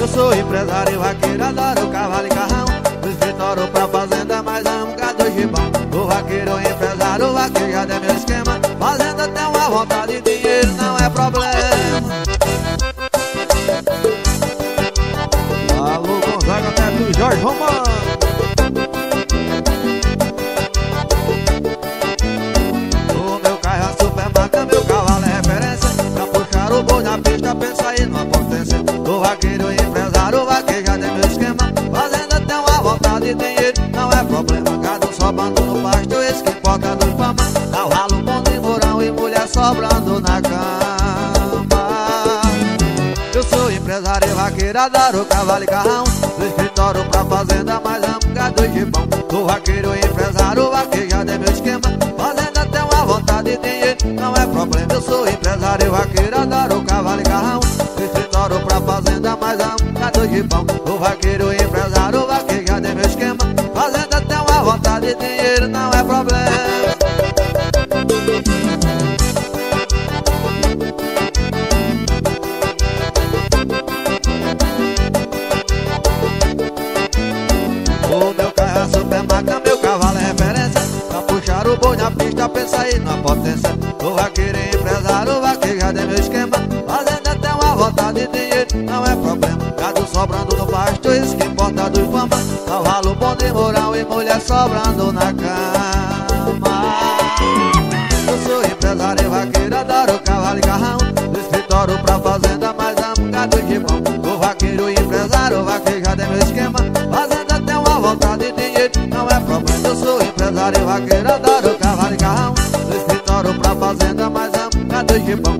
Eu sou empresário vaqueiro, adoro cavalo e carrão. Do escritório pra fazenda, mas amo gado e gibão. O vaqueiro, empresário, o vaqueiro já é meu esquema. Fazenda tem uma vontade, dinheiro não é problema. Alô Gonzaga, Neto Jorge, é vamos é vaqueiro vaqueira dar o cavalo e carrão. Do escritório pra fazenda, mais amo gado de pão. Do vaqueiro é empresário, vaquejado é meu esquema. Fazenda tem uma vontade de dinheiro, não é problema Eu sou empresário, vaqueira dar o cavalo e carrão. Do escritório pra fazenda, amo gado de pão. Do vaqueiro é empresário, vaquejado é meu esquema. Fazenda tem uma vontade de dinheiro, não é problema boi na pista, pensa aí na potência. O vaqueiro empresário, o vaqueiro já deu meu esquema. Fazendo até uma volta de dinheiro, não é problema. Gado sobrando no pasto, isso que importa do fama Cavalo bom de moral e mulher sobrando na cama. Eu sou empresário e vaqueiro, adoro cavalo e carrão. Do escritório pra fazenda, mas amo gado de mão. O vaqueiro empresário, o vaqueiro já deu meu esquema. Vigário vaqueiro adora o cavalo e carrão Do escritório pra fazenda mais amo Cadê de pão?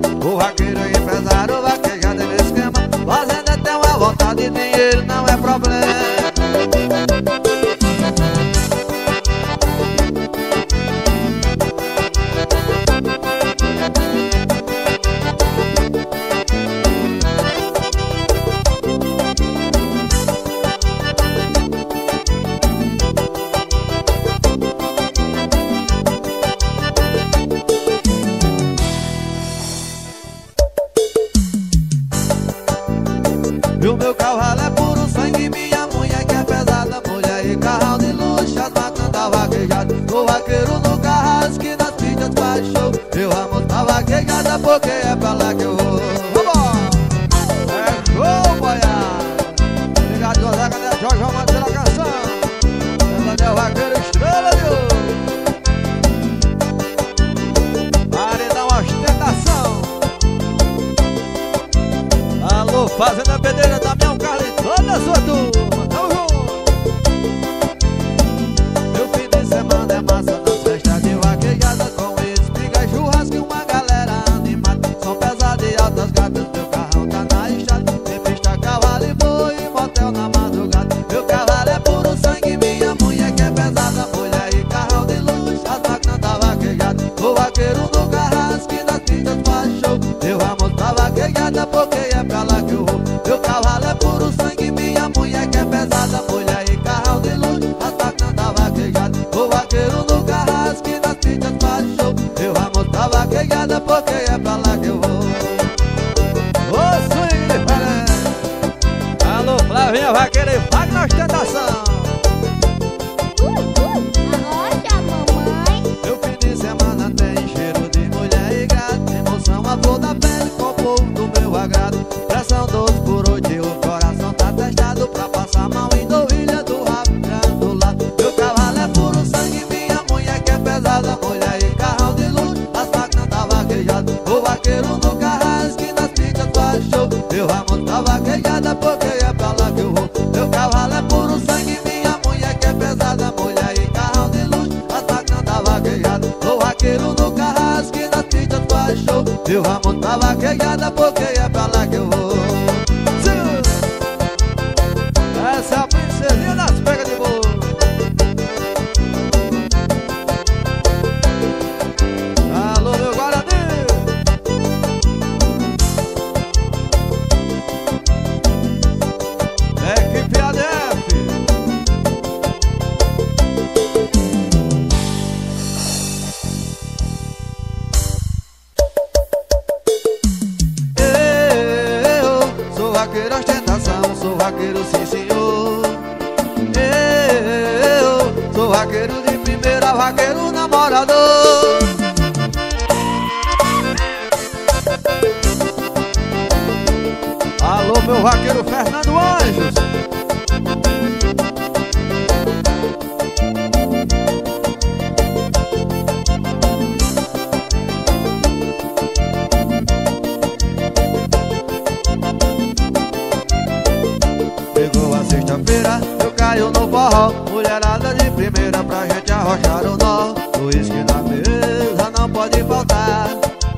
Caio no forró. Mulherada de primeira pra gente arrochar o nó. Uísque na mesa não pode faltar.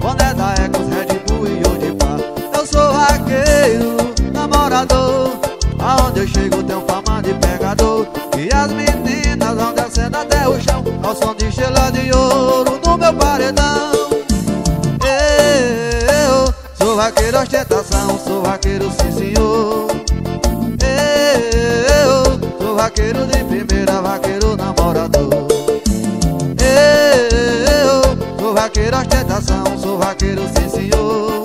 Quando é da Ecos, Red Bull e de pá Eu sou vaqueiro, namorador. Aonde eu chego tenho fama de pegador. E as meninas vão descendo até o chão. Ao som de estrela de ouro no meu paredão. Eu sou vaqueiro ostentação. Sou vaqueiro sim senhor vaqueiro de primeira, vaqueiro namorador. Eu sou vaqueiro ostentação, sou vaqueiro sim senhor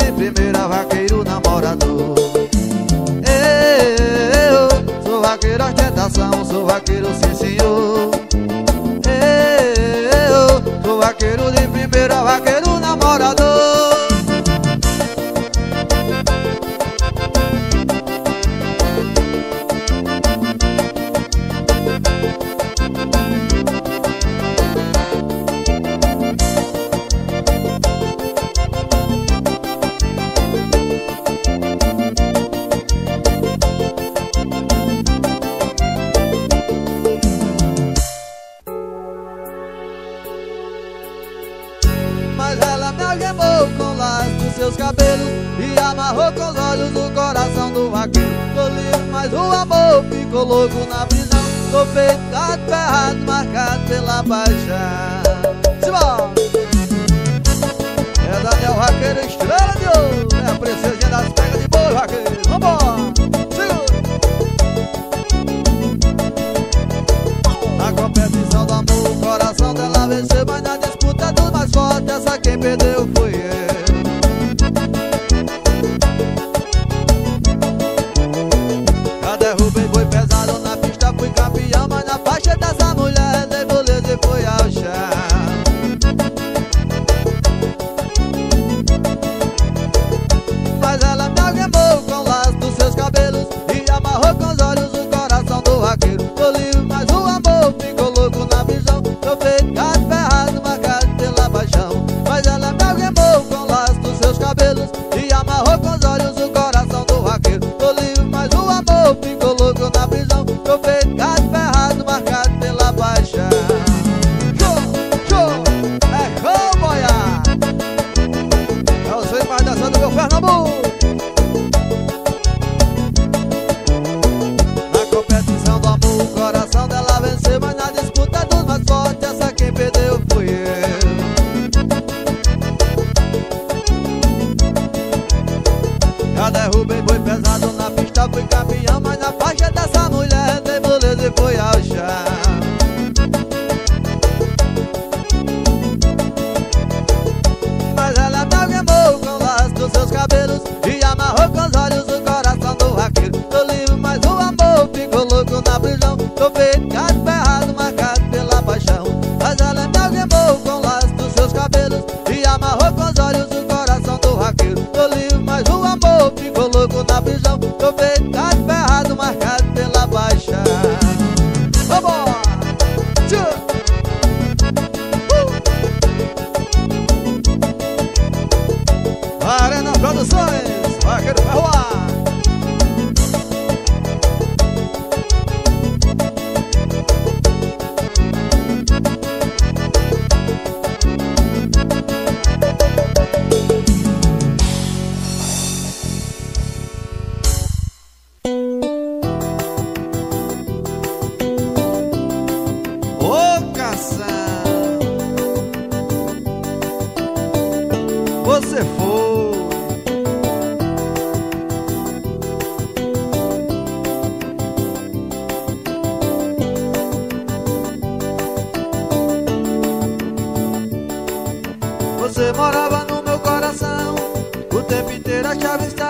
de primeira, vaqueiro namorador. Eu sou vaqueiro ostentação, sou vaqueiro sim senhor. Eu sou vaqueiro de primeira, vaqueiro namorador marcado help você morava no meu coração. O tempo inteiro a chave está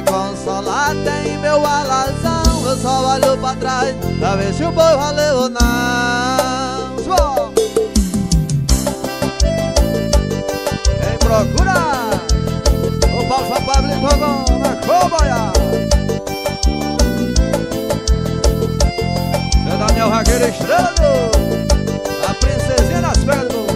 me consolar tem meu alazão Eu só olho pra trás pra ver se o boi é valeu ou não João! Quem procura? O balsa São Pablo e Togão na Coboia É Daniel Ragueiro Estrela, A princesinha das pedras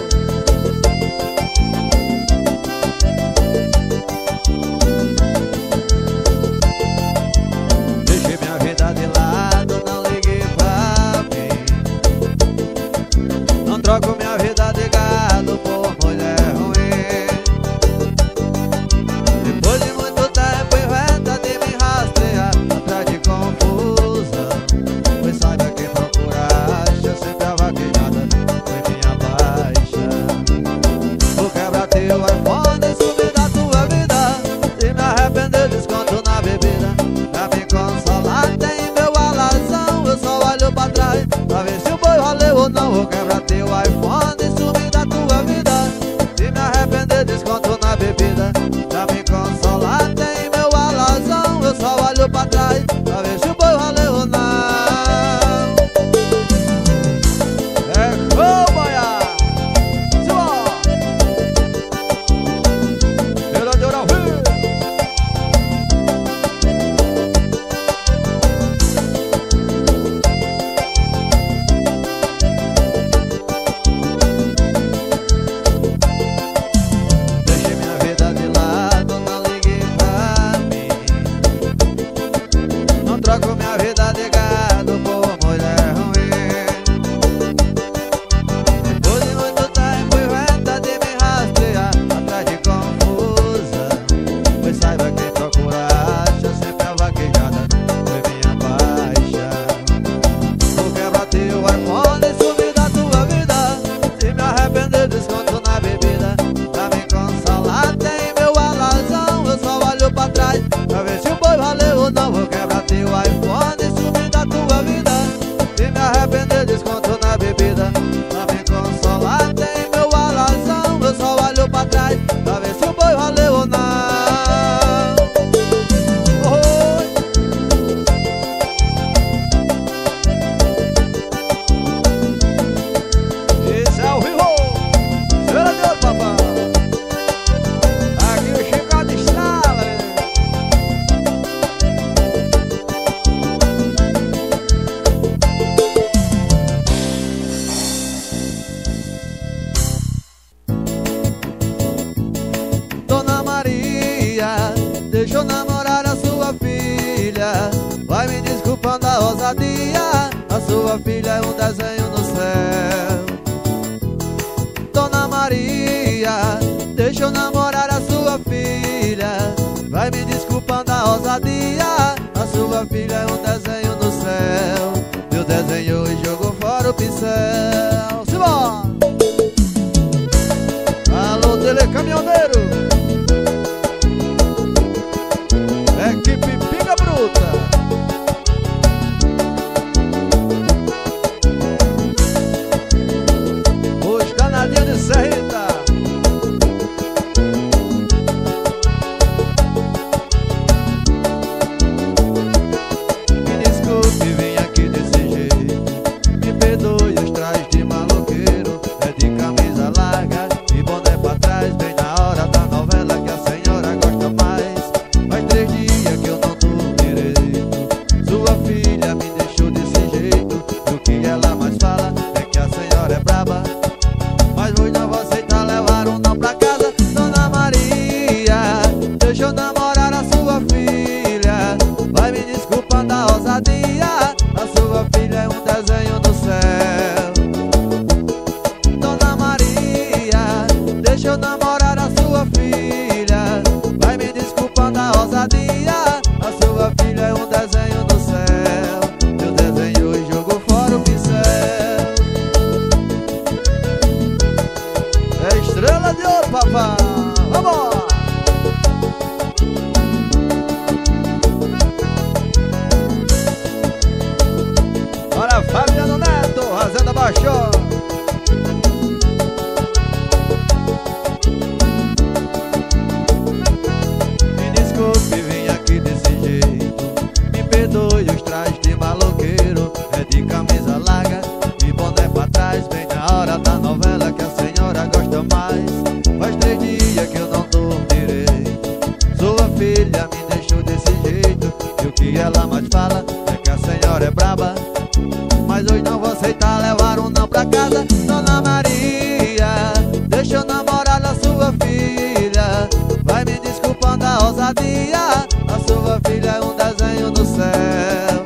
Vai me desculpando a ousadia. A sua filha é um desenho do céu.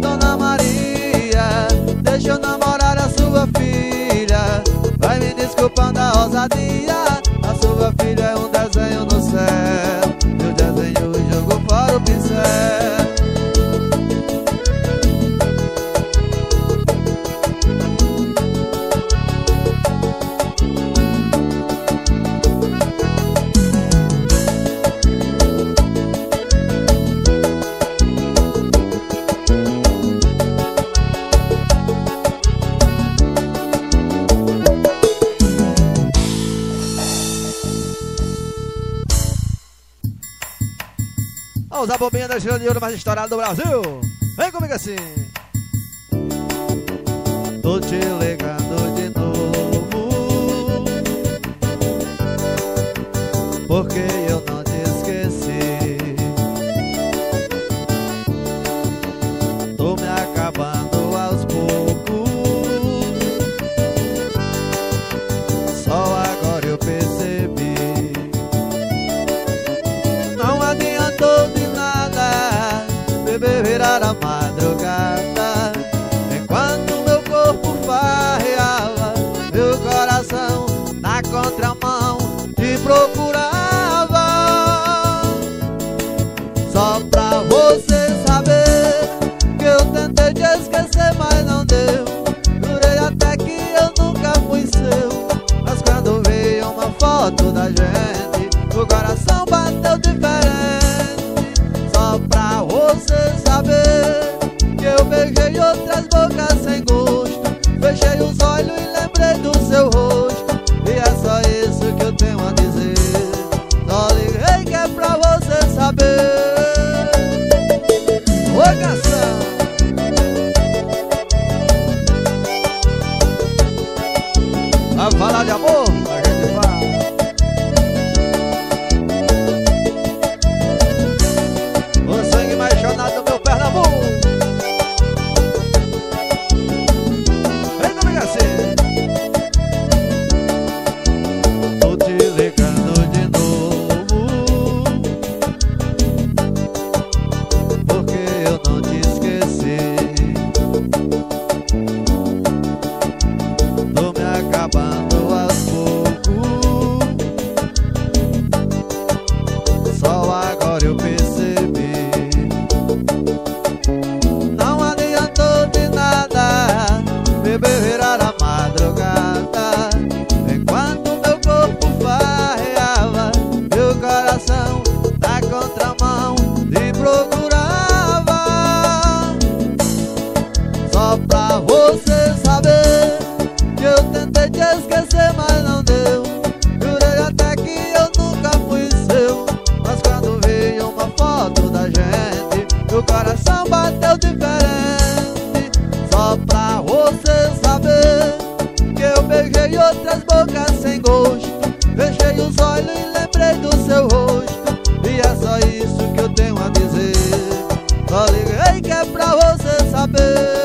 Dona Maria, deixa eu namorar a sua filha. Vai me desculpando a ousadia. De ouro mais estourado do Brasil. Vem comigo assim. sou diferente. Só pra você saber que eu beijei outras bocas sem gosto. Você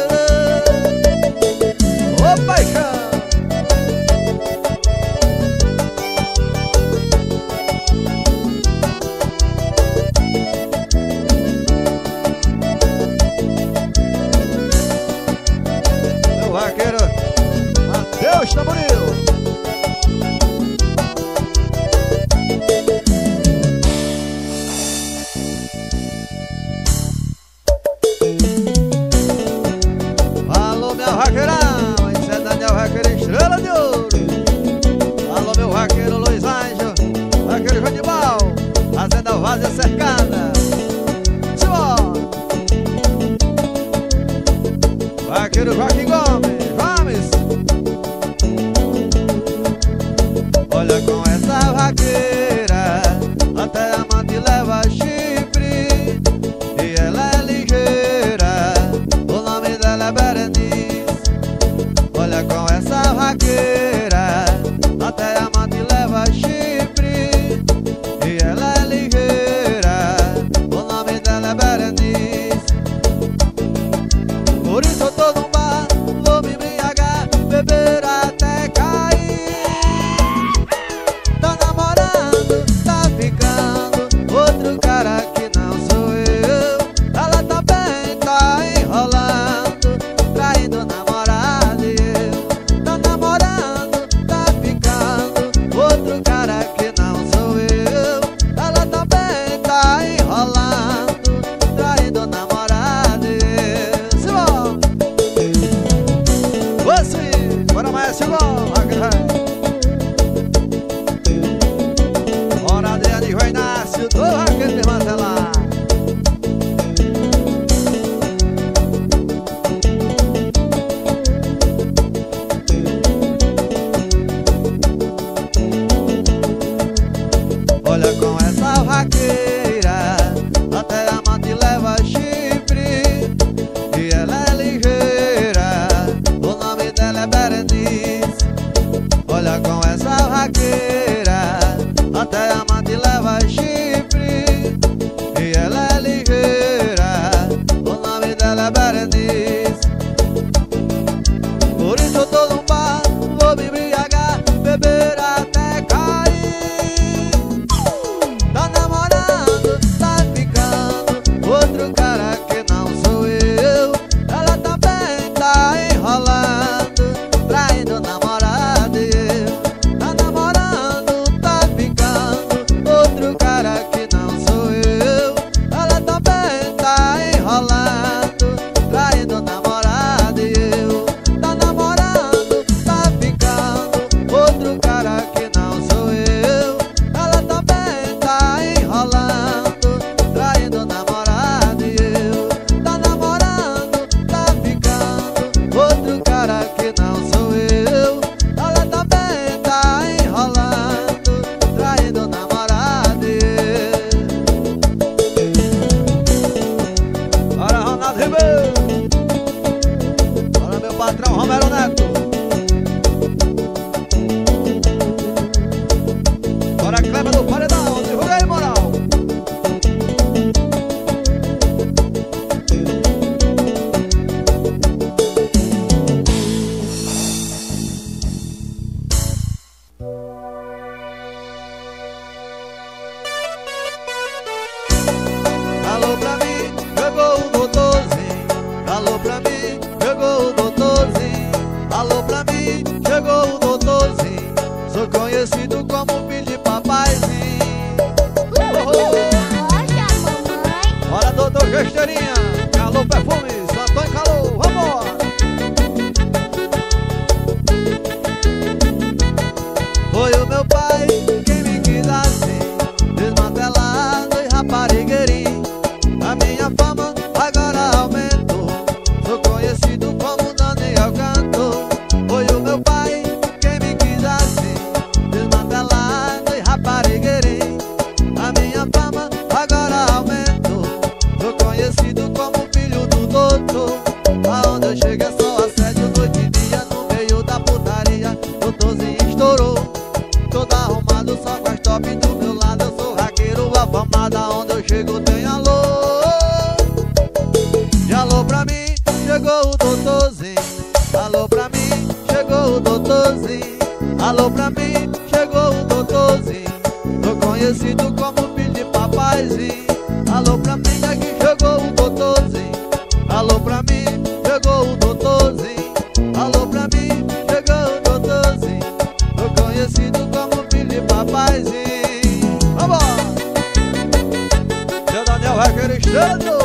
vai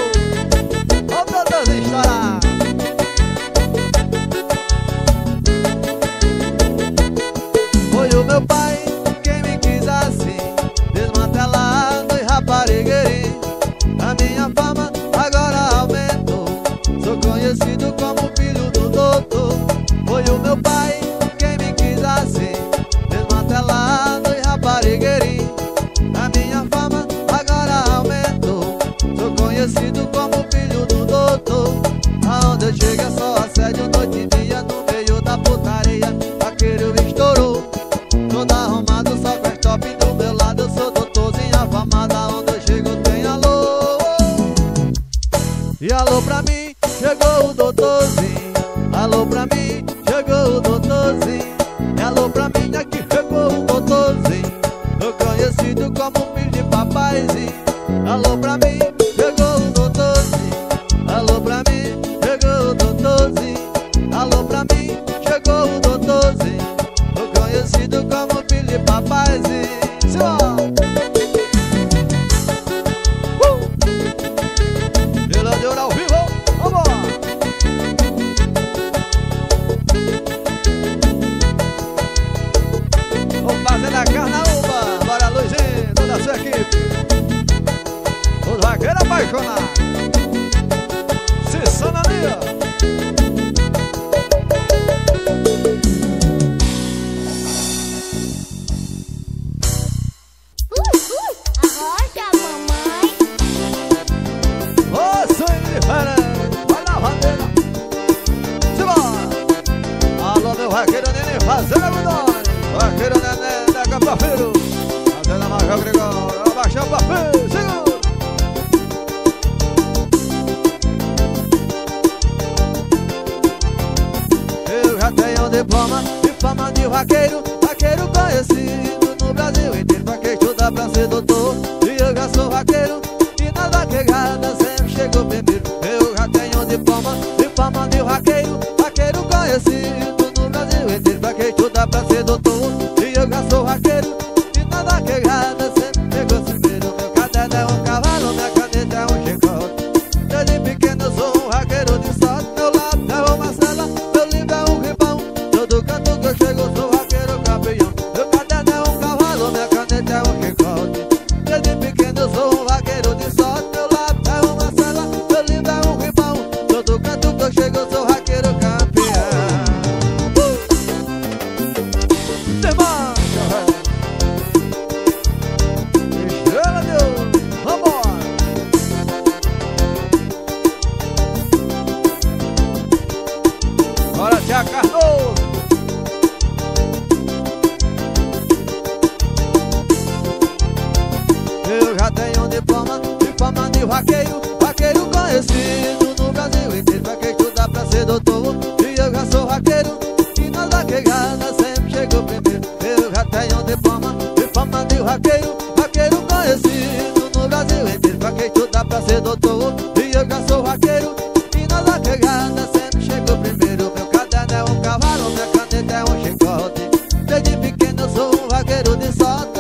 todo e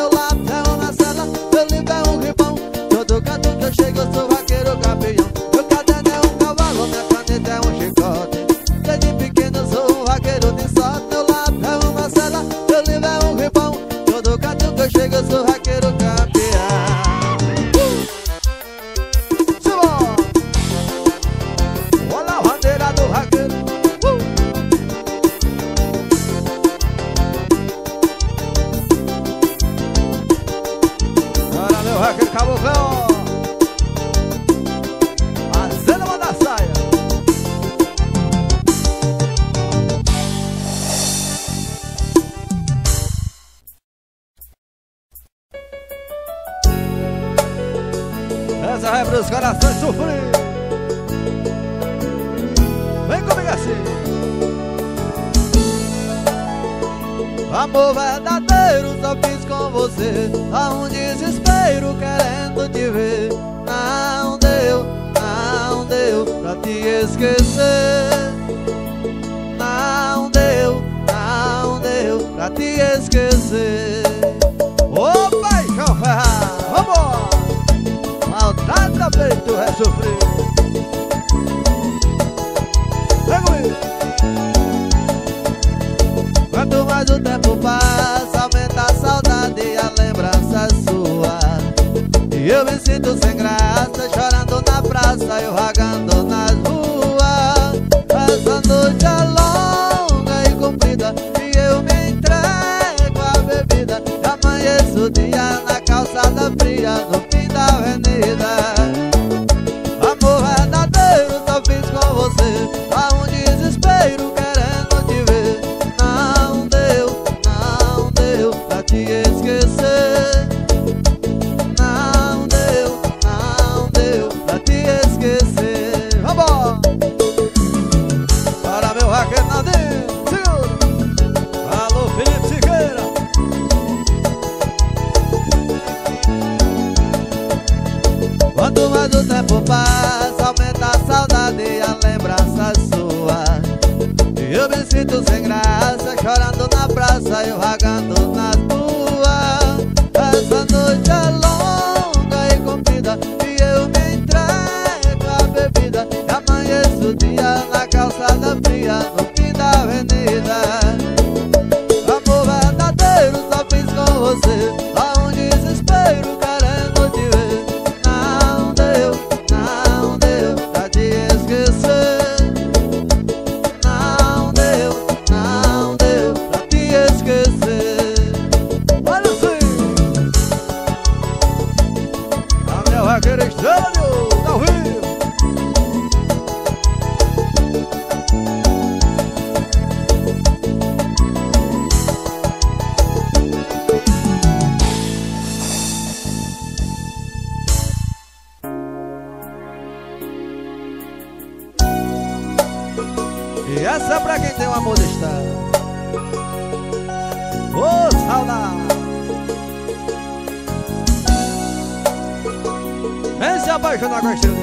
apaixonar com a estrela.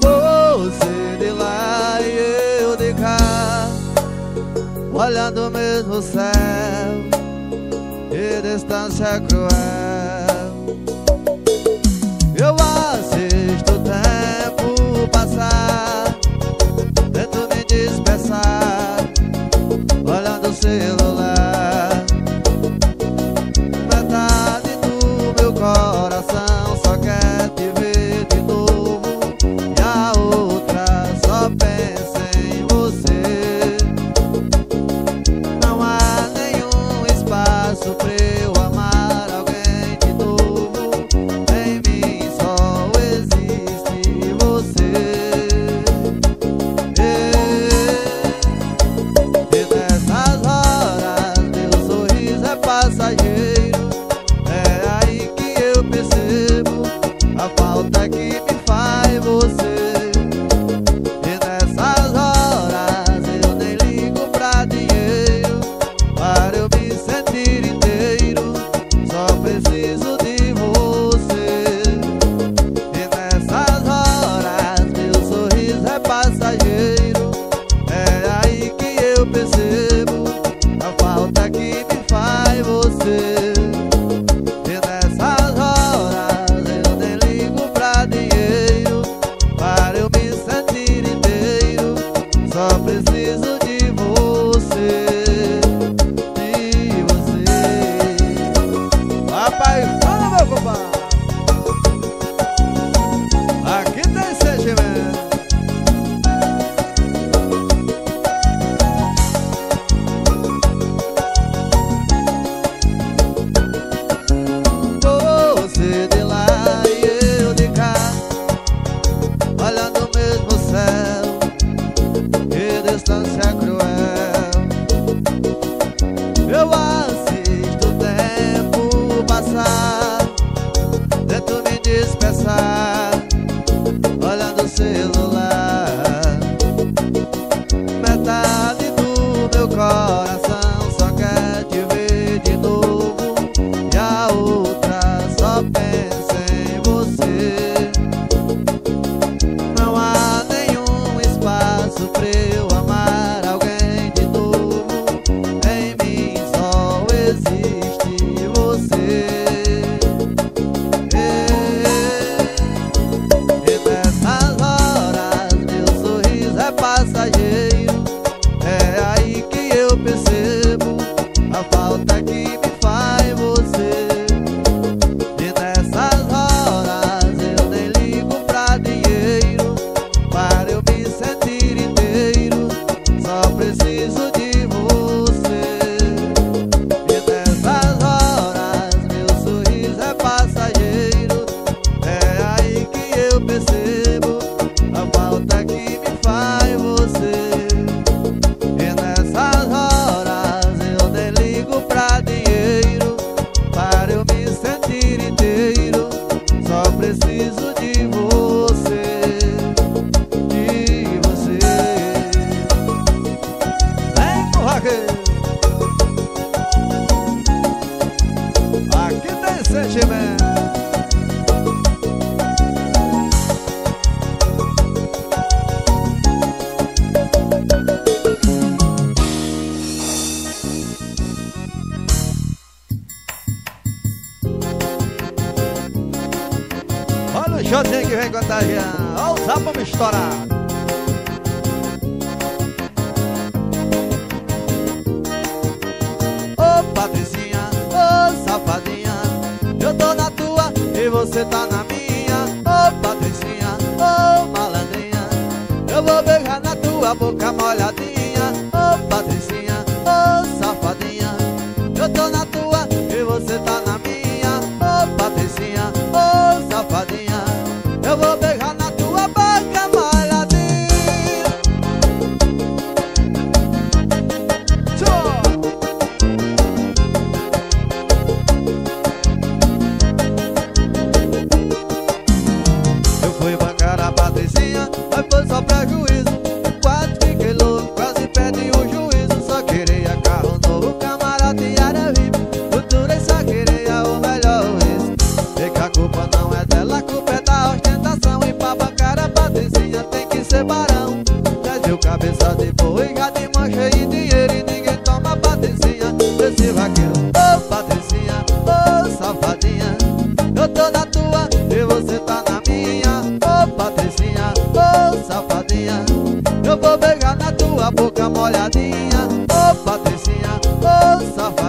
Você de lá e eu de cá, olhando o mesmo céu, que distância cruel. vou pegar na tua boca molhadinha. Ô oh, Patricinha, ô oh,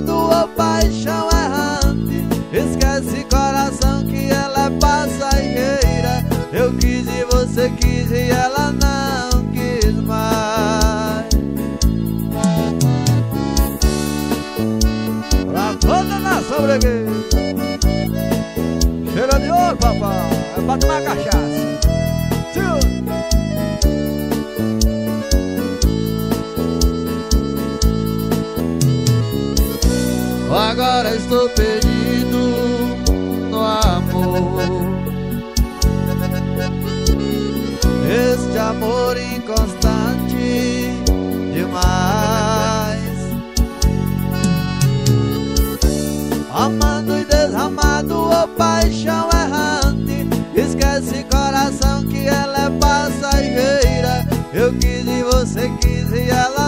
errado, ô paixão é errante Esquece coração que ela é passageira Eu quis e você quis e ela não. estou perdido no amor. Este amor inconstante demais. Amando e desamado, o oh, paixão errante. Esquece coração que ela é passageira. Eu quis e você quis e ela